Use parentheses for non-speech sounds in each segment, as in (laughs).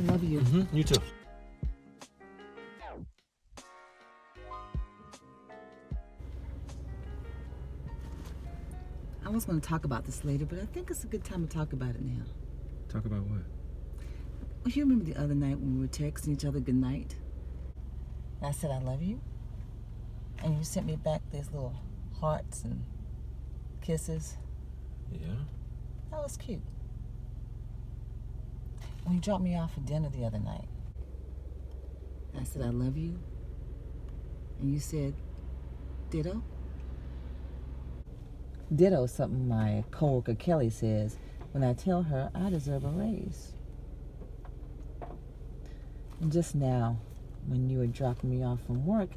love you. Mm-hmm. You too. I was going to talk about this later, but I think it's a good time to talk about it now. Talk about what? Well, you remember the other night when we were texting each other good night? I said I love you, and you sent me back these little hearts and kisses. Yeah. That was cute. When you dropped me off for dinner the other night, I said I love you, and you said ditto. Ditto is something my coworker Kelly says when I tell her I deserve a raise. And just now, when you were dropping me off from work,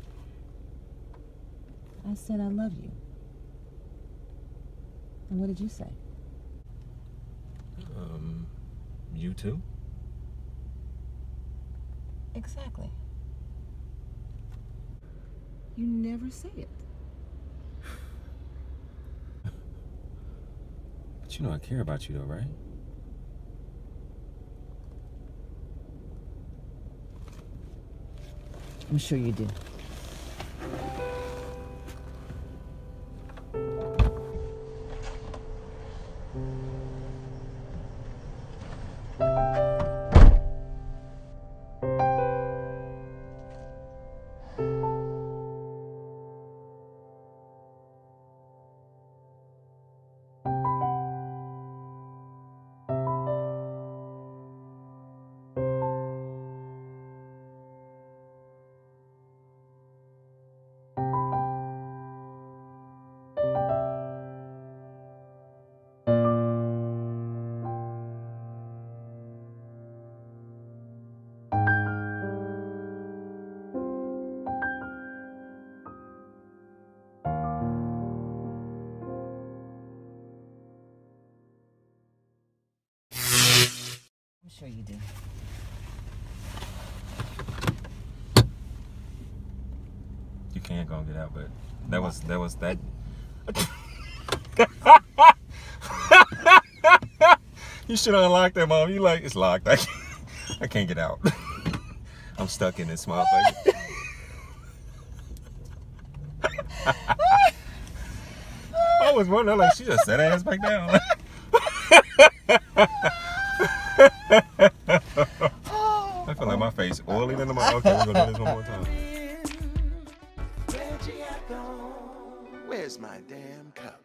I said I love you. And what did you say? Um, you too? Exactly. You never say it. But you know I care about you though, right? I'm sure you do. I'm sure you do. You can't go and get out, but that was that was that. (laughs) you should unlock that, mom. You like it's locked. I can't, I can't get out. (laughs) I'm stuck in this motherfucker. (laughs) I was wondering, like, she just set ass back down. I feel like my face oily than my. Okay, we're gonna do this one time. Where's my damn cup?